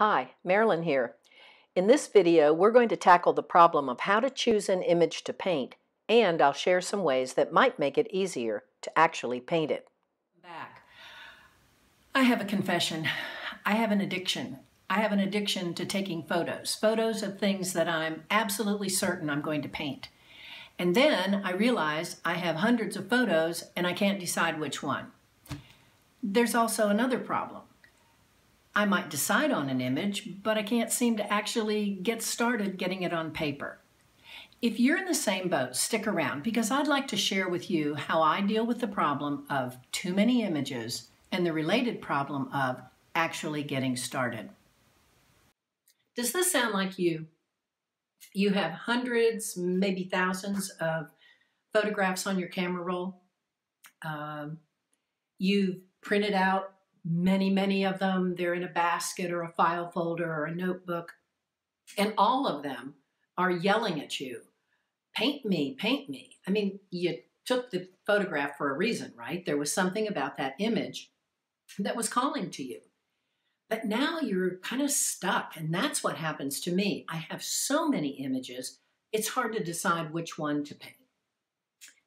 Hi, Marilyn here. In this video, we're going to tackle the problem of how to choose an image to paint, and I'll share some ways that might make it easier to actually paint it. Back. I have a confession. I have an addiction. I have an addiction to taking photos, photos of things that I'm absolutely certain I'm going to paint. And then I realize I have hundreds of photos and I can't decide which one. There's also another problem. I might decide on an image, but I can't seem to actually get started getting it on paper. If you're in the same boat, stick around because I'd like to share with you how I deal with the problem of too many images and the related problem of actually getting started. Does this sound like you? You have hundreds, maybe thousands of photographs on your camera roll. Um, you've printed out many, many of them. They're in a basket or a file folder or a notebook. And all of them are yelling at you paint me, paint me. I mean, you took the photograph for a reason, right? There was something about that image that was calling to you. But now you're kind of stuck, and that's what happens to me. I have so many images, it's hard to decide which one to paint.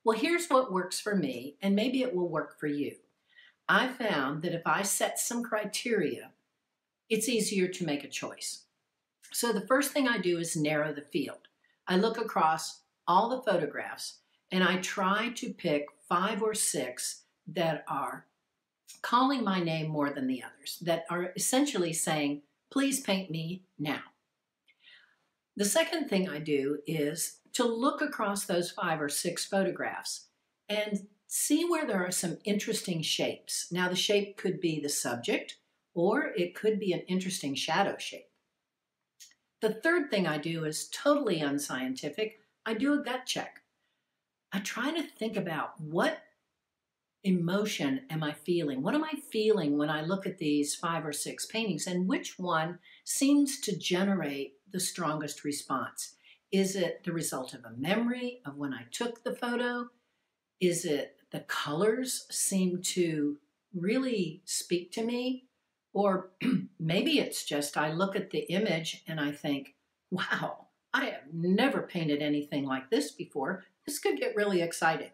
Well, here's what works for me, and maybe it will work for you. I found that if I set some criteria, it's easier to make a choice. So the first thing I do is narrow the field. I look across all the photographs and I try to pick five or six that are calling my name more than the others, that are essentially saying, please paint me now. The second thing I do is to look across those five or six photographs and see where there are some interesting shapes. Now, the shape could be the subject, or it could be an interesting shadow shape. The third thing I do is totally unscientific. I do a gut check. I try to think about what emotion am I feeling? What am I feeling when I look at these five or six paintings, and which one seems to generate the strongest response? Is it the result of a memory of when I took the photo? Is it the colors seem to really speak to me. Or maybe it's just I look at the image and I think, wow, I have never painted anything like this before. This could get really exciting.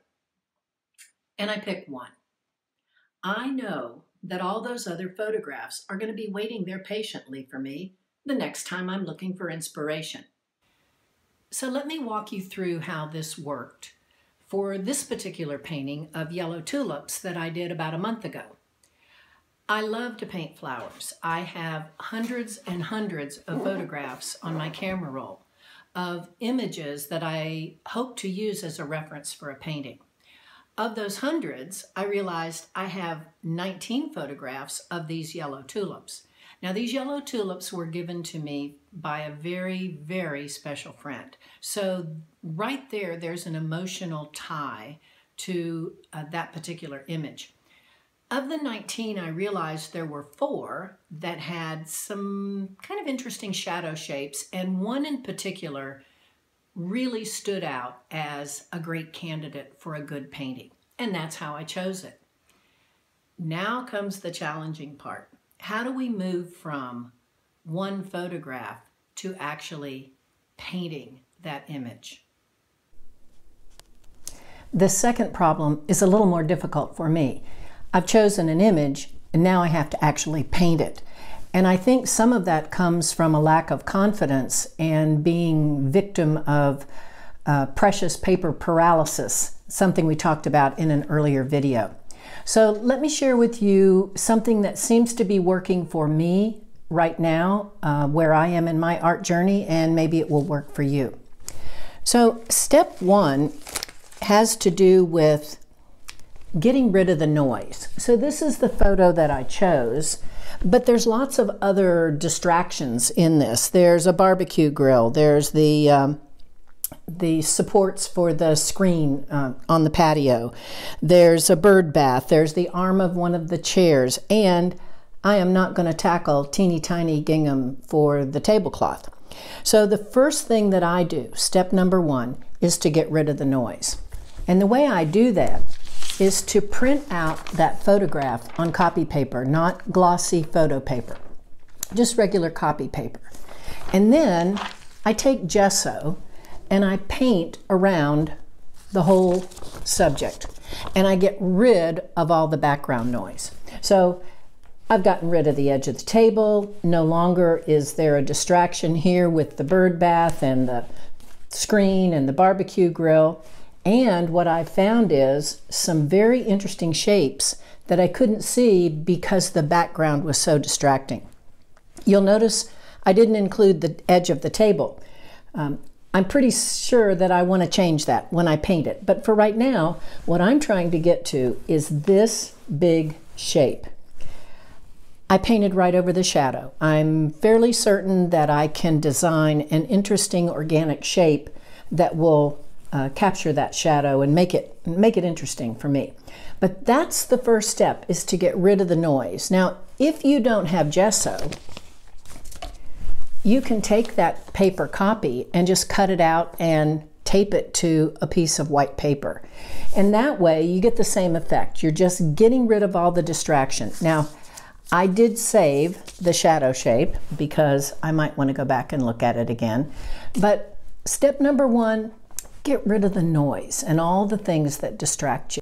And I pick one. I know that all those other photographs are going to be waiting there patiently for me the next time I'm looking for inspiration. So let me walk you through how this worked for this particular painting of yellow tulips that I did about a month ago. I love to paint flowers. I have hundreds and hundreds of photographs on my camera roll of images that I hope to use as a reference for a painting. Of those hundreds, I realized I have 19 photographs of these yellow tulips. Now, these yellow tulips were given to me by a very, very special friend. So, right there, there's an emotional tie to uh, that particular image. Of the 19, I realized there were four that had some kind of interesting shadow shapes, and one in particular really stood out as a great candidate for a good painting. And that's how I chose it. Now comes the challenging part how do we move from one photograph to actually painting that image? The second problem is a little more difficult for me. I've chosen an image and now I have to actually paint it. And I think some of that comes from a lack of confidence and being victim of uh, precious paper paralysis, something we talked about in an earlier video. So let me share with you something that seems to be working for me right now, uh, where I am in my art journey, and maybe it will work for you. So step one has to do with getting rid of the noise. So this is the photo that I chose, but there's lots of other distractions in this. There's a barbecue grill, there's the um, the supports for the screen uh, on the patio. There's a bird bath. There's the arm of one of the chairs. And I am not going to tackle teeny tiny gingham for the tablecloth. So the first thing that I do, step number one, is to get rid of the noise. And the way I do that is to print out that photograph on copy paper, not glossy photo paper. just regular copy paper. And then I take gesso and I paint around the whole subject and I get rid of all the background noise. So I've gotten rid of the edge of the table. No longer is there a distraction here with the bird bath and the screen and the barbecue grill. And what I found is some very interesting shapes that I couldn't see because the background was so distracting. You'll notice I didn't include the edge of the table. Um, I'm pretty sure that I want to change that when I paint it. But for right now, what I'm trying to get to is this big shape. I painted right over the shadow. I'm fairly certain that I can design an interesting organic shape that will uh, capture that shadow and make it make it interesting for me. But that's the first step is to get rid of the noise. Now, if you don't have gesso, you can take that paper copy and just cut it out and tape it to a piece of white paper. And that way you get the same effect. You're just getting rid of all the distraction. Now, I did save the shadow shape because I might want to go back and look at it again. But step number one, get rid of the noise and all the things that distract you.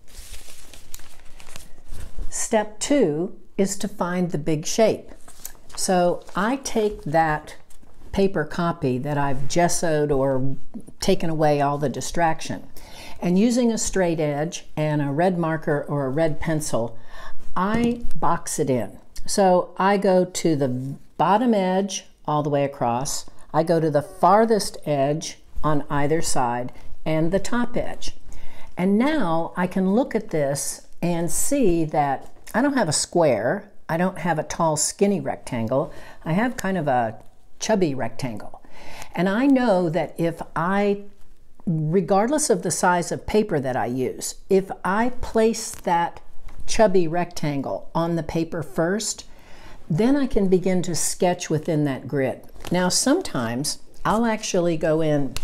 Step two is to find the big shape. So I take that paper copy that I've gessoed or taken away all the distraction. And using a straight edge and a red marker or a red pencil, I box it in. So I go to the bottom edge all the way across. I go to the farthest edge on either side and the top edge. And now I can look at this and see that I don't have a square. I don't have a tall skinny rectangle. I have kind of a chubby rectangle. And I know that if I, regardless of the size of paper that I use, if I place that chubby rectangle on the paper first, then I can begin to sketch within that grid. Now, sometimes I'll actually go in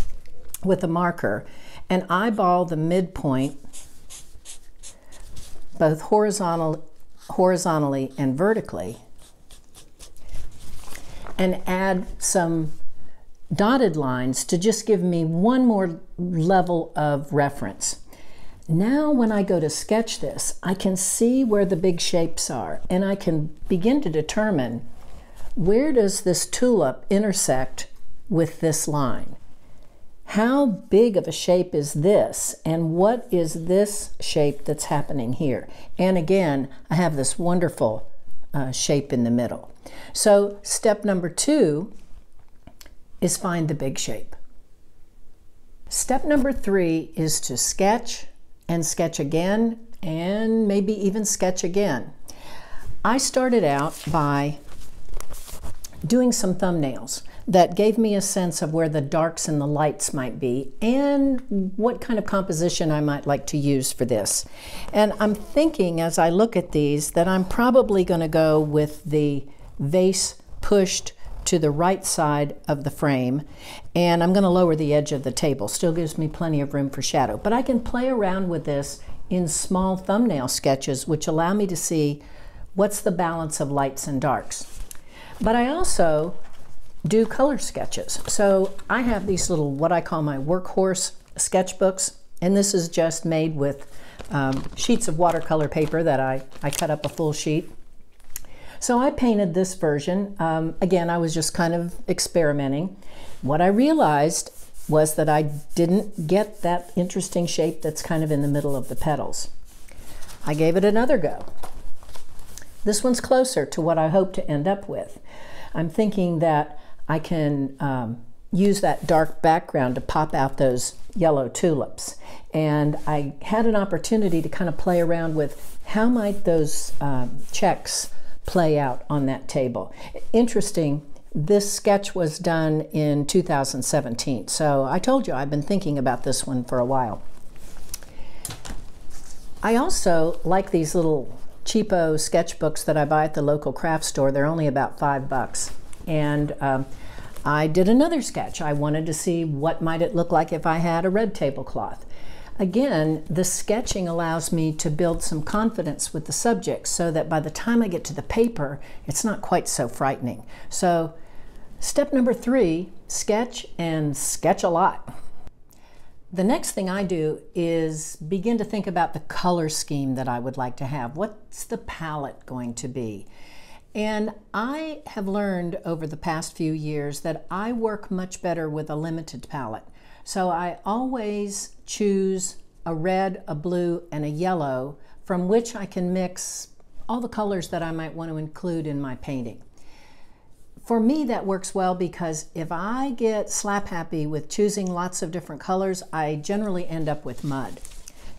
with a marker and eyeball the midpoint both horizontal, horizontally and vertically and add some dotted lines to just give me one more level of reference. Now when I go to sketch this, I can see where the big shapes are and I can begin to determine where does this tulip intersect with this line? How big of a shape is this and what is this shape that's happening here? And again, I have this wonderful uh, shape in the middle. So step number two is find the big shape. Step number three is to sketch and sketch again and maybe even sketch again. I started out by doing some thumbnails that gave me a sense of where the darks and the lights might be and what kind of composition I might like to use for this. And I'm thinking as I look at these that I'm probably going to go with the vase pushed to the right side of the frame and I'm going to lower the edge of the table. Still gives me plenty of room for shadow. But I can play around with this in small thumbnail sketches which allow me to see what's the balance of lights and darks. But I also do color sketches. So I have these little, what I call my workhorse sketchbooks, and this is just made with um, sheets of watercolor paper that I, I cut up a full sheet. So I painted this version. Um, again, I was just kind of experimenting. What I realized was that I didn't get that interesting shape that's kind of in the middle of the petals. I gave it another go. This one's closer to what I hope to end up with. I'm thinking that I can um, use that dark background to pop out those yellow tulips. And I had an opportunity to kind of play around with how might those um, checks play out on that table. Interesting, this sketch was done in 2017. So I told you I've been thinking about this one for a while. I also like these little cheapo sketchbooks that I buy at the local craft store. They're only about five bucks. And um, I did another sketch. I wanted to see what might it look like if I had a red tablecloth. Again, the sketching allows me to build some confidence with the subject so that by the time I get to the paper, it's not quite so frightening. So, step number three sketch and sketch a lot. The next thing I do is begin to think about the color scheme that I would like to have. What's the palette going to be? And I have learned over the past few years that I work much better with a limited palette. So I always choose a red, a blue, and a yellow from which I can mix all the colors that I might want to include in my painting. For me, that works well because if I get slap happy with choosing lots of different colors, I generally end up with mud.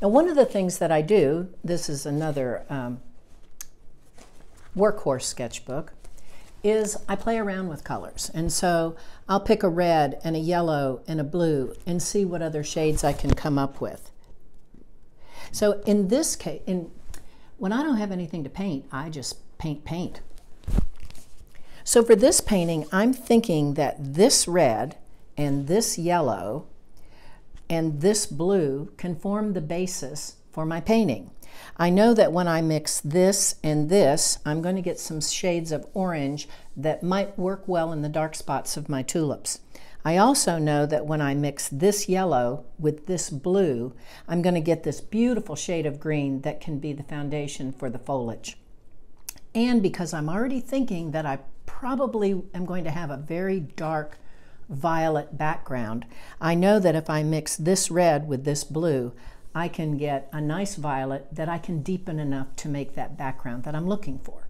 Now, one of the things that I do, this is another um, workhorse sketchbook, is I play around with colors. And so I'll pick a red and a yellow and a blue and see what other shades I can come up with. So in this case, in, when I don't have anything to paint, I just paint paint. So for this painting, I'm thinking that this red and this yellow and this blue can form the basis for my painting. I know that when I mix this and this, I'm going to get some shades of orange that might work well in the dark spots of my tulips. I also know that when I mix this yellow with this blue, I'm going to get this beautiful shade of green that can be the foundation for the foliage. And because I'm already thinking that I probably am going to have a very dark violet background, I know that if I mix this red with this blue, I can get a nice violet that I can deepen enough to make that background that I'm looking for.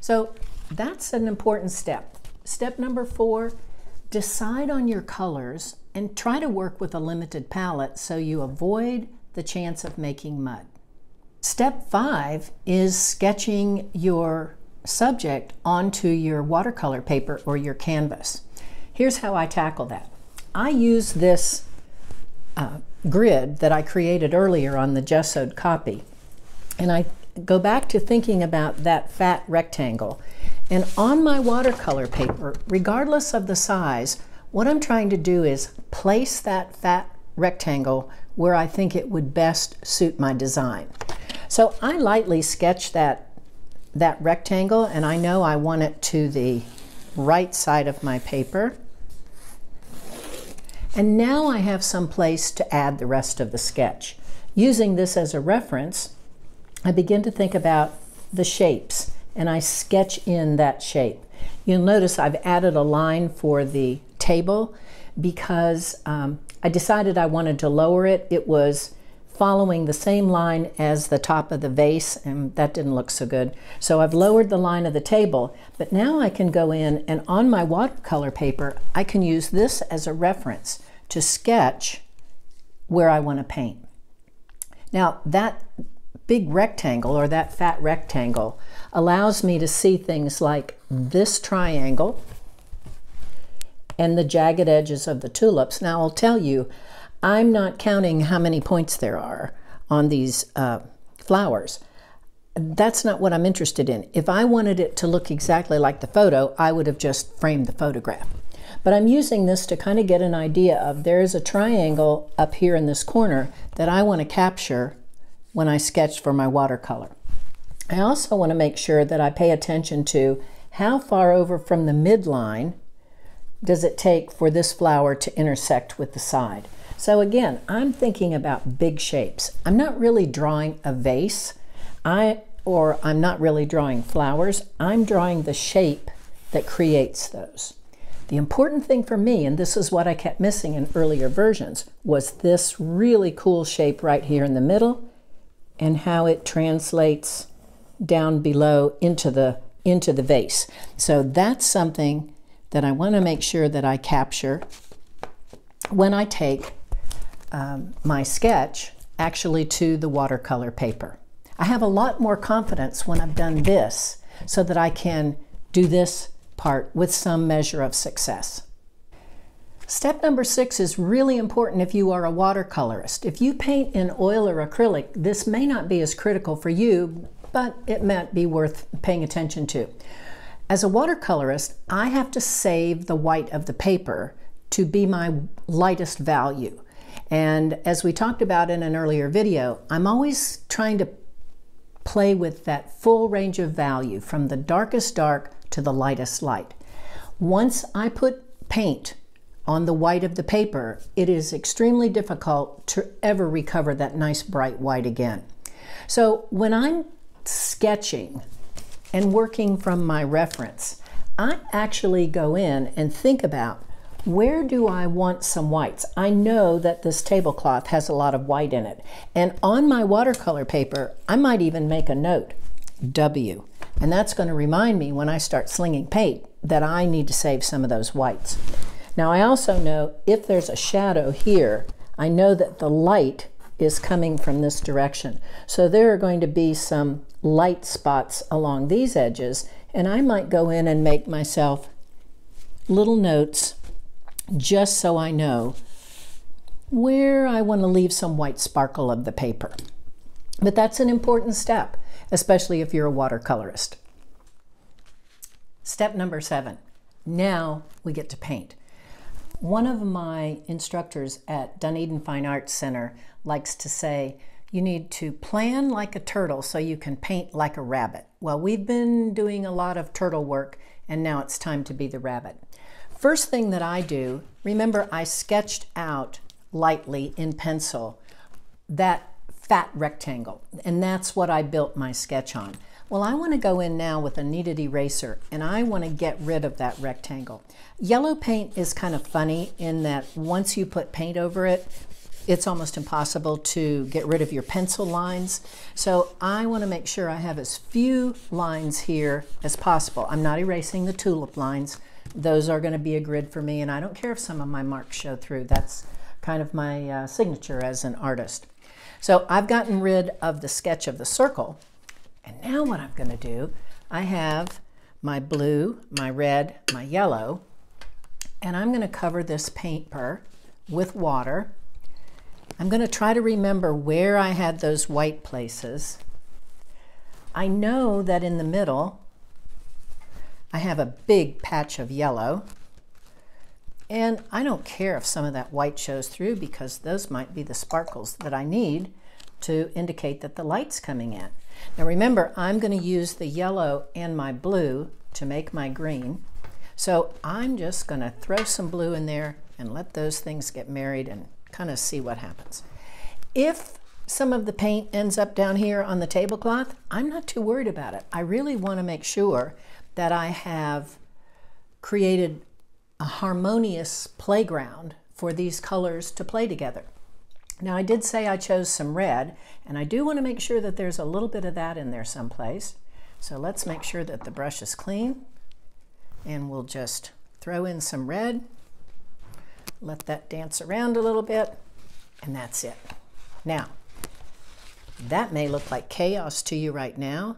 So that's an important step. Step number four, decide on your colors and try to work with a limited palette so you avoid the chance of making mud. Step five is sketching your subject onto your watercolor paper or your canvas. Here's how I tackle that. I use this uh, grid that I created earlier on the gessoed copy. And I go back to thinking about that fat rectangle. And on my watercolor paper, regardless of the size, what I'm trying to do is place that fat rectangle where I think it would best suit my design. So I lightly sketch that, that rectangle and I know I want it to the right side of my paper. And now I have some place to add the rest of the sketch. Using this as a reference, I begin to think about the shapes and I sketch in that shape. You'll notice I've added a line for the table because um, I decided I wanted to lower it. It was following the same line as the top of the vase and that didn't look so good. So I've lowered the line of the table, but now I can go in and on my watercolor paper, I can use this as a reference to sketch where I want to paint. Now that big rectangle or that fat rectangle allows me to see things like this triangle and the jagged edges of the tulips. Now I'll tell you, I'm not counting how many points there are on these uh, flowers. That's not what I'm interested in. If I wanted it to look exactly like the photo, I would have just framed the photograph. But I'm using this to kind of get an idea of there's a triangle up here in this corner that I want to capture when I sketch for my watercolor. I also want to make sure that I pay attention to how far over from the midline does it take for this flower to intersect with the side. So again, I'm thinking about big shapes. I'm not really drawing a vase, I or I'm not really drawing flowers. I'm drawing the shape that creates those. The important thing for me, and this is what I kept missing in earlier versions, was this really cool shape right here in the middle and how it translates down below into the into the vase. So that's something that I want to make sure that I capture when I take um, my sketch actually to the watercolor paper. I have a lot more confidence when I've done this so that I can do this part with some measure of success. Step number six is really important if you are a watercolorist. If you paint in oil or acrylic, this may not be as critical for you, but it might be worth paying attention to. As a watercolorist, I have to save the white of the paper to be my lightest value. And as we talked about in an earlier video, I'm always trying to play with that full range of value from the darkest dark to the lightest light. Once I put paint on the white of the paper, it is extremely difficult to ever recover that nice bright white again. So when I'm sketching and working from my reference, I actually go in and think about where do I want some whites? I know that this tablecloth has a lot of white in it. And on my watercolor paper, I might even make a note, W. And that's going to remind me when I start slinging paint that I need to save some of those whites. Now I also know if there's a shadow here, I know that the light is coming from this direction. So there are going to be some light spots along these edges and I might go in and make myself little notes just so I know where I want to leave some white sparkle of the paper. But that's an important step, especially if you're a watercolorist. Step number seven. Now we get to paint. One of my instructors at Dunedin Fine Arts Center likes to say, you need to plan like a turtle so you can paint like a rabbit. Well, we've been doing a lot of turtle work and now it's time to be the rabbit. First thing that I do, remember I sketched out lightly in pencil that fat rectangle, and that's what I built my sketch on. Well, I want to go in now with a kneaded eraser and I want to get rid of that rectangle. Yellow paint is kind of funny in that once you put paint over it, it's almost impossible to get rid of your pencil lines. So I want to make sure I have as few lines here as possible. I'm not erasing the tulip lines those are going to be a grid for me, and I don't care if some of my marks show through. That's kind of my uh, signature as an artist. So I've gotten rid of the sketch of the circle, and now what I'm going to do, I have my blue, my red, my yellow, and I'm going to cover this paper with water. I'm going to try to remember where I had those white places. I know that in the middle I have a big patch of yellow. And I don't care if some of that white shows through because those might be the sparkles that I need to indicate that the light's coming in. Now remember, I'm going to use the yellow and my blue to make my green. So I'm just going to throw some blue in there and let those things get married and kind of see what happens. If some of the paint ends up down here on the tablecloth, I'm not too worried about it. I really want to make sure that I have created a harmonious playground for these colors to play together. Now I did say I chose some red, and I do want to make sure that there's a little bit of that in there someplace. So let's make sure that the brush is clean, and we'll just throw in some red, let that dance around a little bit, and that's it. Now, that may look like chaos to you right now,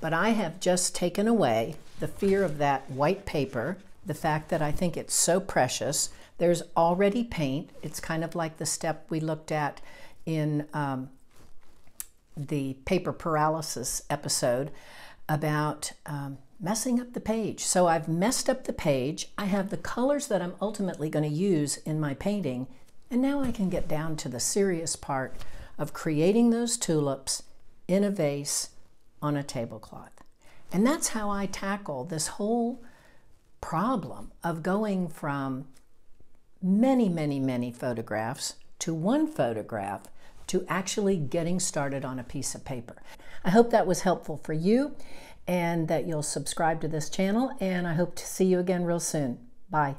but I have just taken away the fear of that white paper, the fact that I think it's so precious. There's already paint. It's kind of like the step we looked at in um, the paper paralysis episode about um, messing up the page. So I've messed up the page. I have the colors that I'm ultimately going to use in my painting. And now I can get down to the serious part of creating those tulips in a vase on a tablecloth. And that's how I tackle this whole problem of going from many, many, many photographs to one photograph to actually getting started on a piece of paper. I hope that was helpful for you and that you'll subscribe to this channel and I hope to see you again real soon. Bye.